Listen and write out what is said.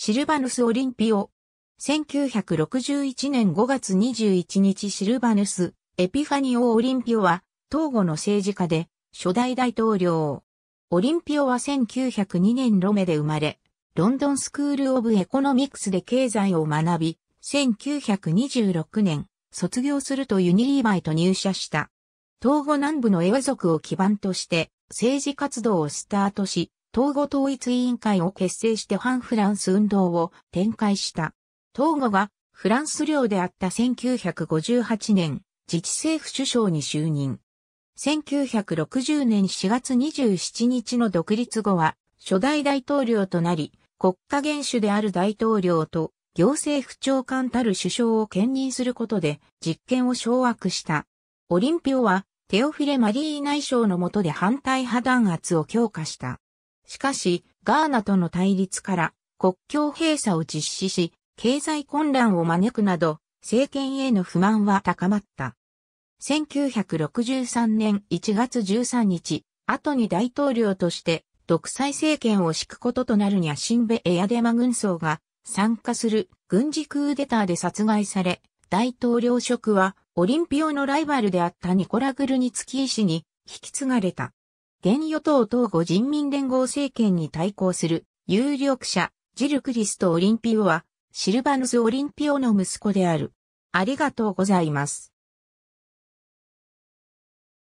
シルバヌス・オリンピオ。1961年5月21日シルバヌス・エピファニオ・オリンピオは、トーゴの政治家で、初代大統領。オリンピオは1902年ロメで生まれ、ロンドンスクール・オブ・エコノミクスで経済を学び、1926年、卒業するとユニリーバに入社した。トーゴ南部のエウェ族を基盤として政治活動をスタートし、東郷統一委員会を結成して反フランス運動を展開した。東郷がフランス領であった1958年、自治政府首相に就任。1960年4月27日の独立後は、初代大統領となり、国家元首である大統領と行政府長官たる首相を兼任することで実権を掌握した。オリンピオはテオフィレ・マリー内相の下で反対派弾圧を強化した。しかし、ガーナとの対立から国境閉鎖を実施し、経済混乱を招くなど、政権への不満は高まった。1963年1月13日、後に大統領として独裁政権を敷くこととなるにゃシンベエアデマ軍曹が参加する軍事クーデターで殺害され、大統領職はオリンピオのライバルであったニコラ・グルニツキー氏に引き継がれた。現与党東後人民連合政権に対抗する有力者、ジル・クリスト・オリンピオは、シルバヌス・オリンピオの息子である。ありがとうございます。